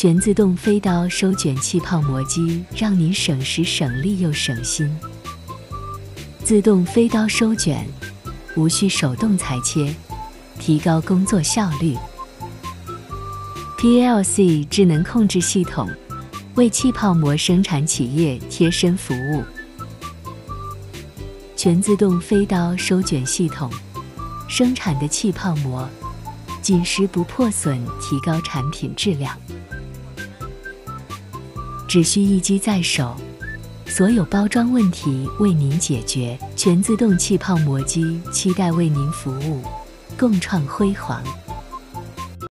全自动飞刀收卷气泡膜机，让您省时省力又省心。自动飞刀收卷，无需手动裁切，提高工作效率。PLC 智能控制系统为气泡膜生产企业贴身服务。全自动飞刀收卷系统生产的气泡膜紧实不破损，提高产品质量。只需一机在手，所有包装问题为您解决。全自动气泡膜机，期待为您服务，共创辉煌。